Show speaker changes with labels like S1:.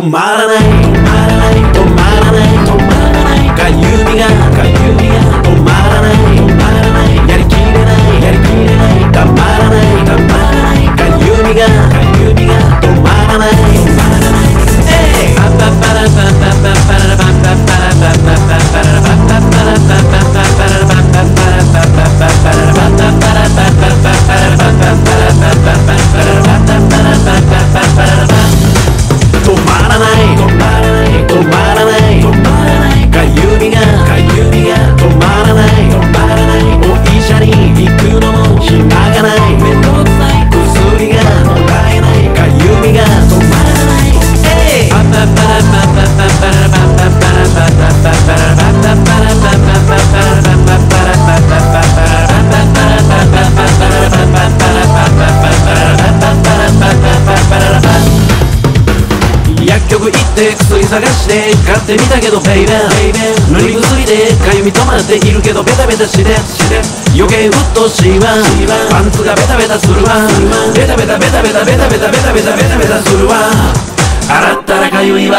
S1: tomarle, tomarle, tomarle, tomarle. 薬局行って薬探して買ってみたけどベイベー塗り薬でかゆみ止まっているけどベタベタして余計うっとしいわ。パンツがベタベタするわ。ベタベタベタベタベタベタベタベタベタベタするわ。洗ったらかゆいわ。